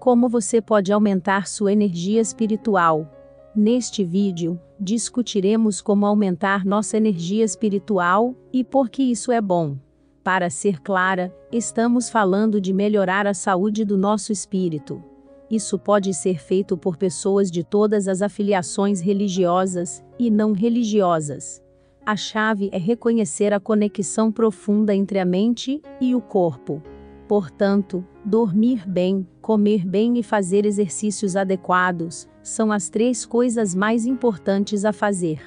Como você pode aumentar sua energia espiritual? Neste vídeo, discutiremos como aumentar nossa energia espiritual e por que isso é bom. Para ser clara, estamos falando de melhorar a saúde do nosso espírito. Isso pode ser feito por pessoas de todas as afiliações religiosas e não religiosas. A chave é reconhecer a conexão profunda entre a mente e o corpo. Portanto, dormir bem, comer bem e fazer exercícios adequados são as três coisas mais importantes a fazer.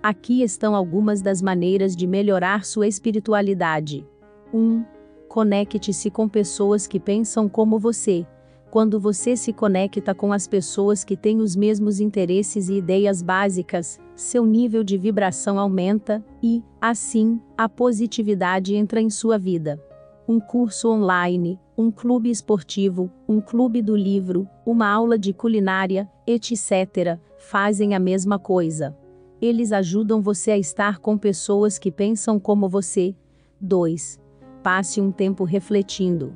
Aqui estão algumas das maneiras de melhorar sua espiritualidade. 1. Conecte-se com pessoas que pensam como você. Quando você se conecta com as pessoas que têm os mesmos interesses e ideias básicas, seu nível de vibração aumenta e, assim, a positividade entra em sua vida um curso online, um clube esportivo, um clube do livro, uma aula de culinária, etc., fazem a mesma coisa. Eles ajudam você a estar com pessoas que pensam como você. 2. Passe um tempo refletindo.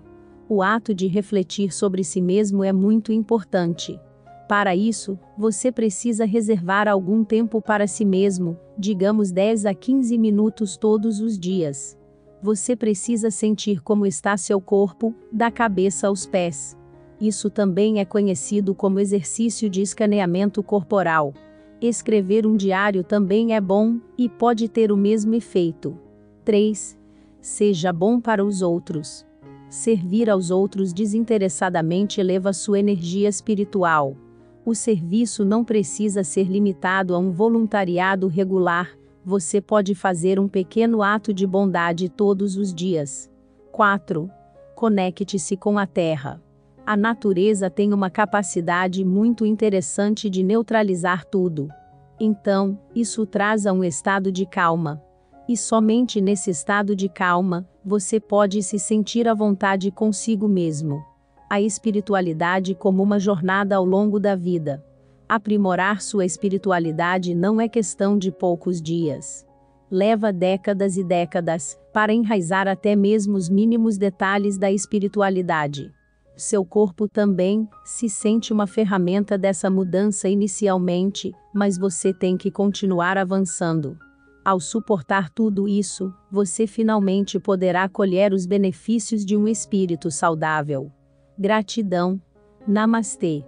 O ato de refletir sobre si mesmo é muito importante. Para isso, você precisa reservar algum tempo para si mesmo, digamos 10 a 15 minutos todos os dias você precisa sentir como está seu corpo, da cabeça aos pés. Isso também é conhecido como exercício de escaneamento corporal. Escrever um diário também é bom e pode ter o mesmo efeito. 3. Seja bom para os outros. Servir aos outros desinteressadamente eleva sua energia espiritual. O serviço não precisa ser limitado a um voluntariado regular, você pode fazer um pequeno ato de bondade todos os dias. 4. Conecte-se com a Terra. A natureza tem uma capacidade muito interessante de neutralizar tudo. Então, isso traz a um estado de calma. E somente nesse estado de calma, você pode se sentir à vontade consigo mesmo. A espiritualidade como uma jornada ao longo da vida. Aprimorar sua espiritualidade não é questão de poucos dias. Leva décadas e décadas para enraizar até mesmo os mínimos detalhes da espiritualidade. Seu corpo também se sente uma ferramenta dessa mudança inicialmente, mas você tem que continuar avançando. Ao suportar tudo isso, você finalmente poderá colher os benefícios de um espírito saudável. Gratidão. Namastê.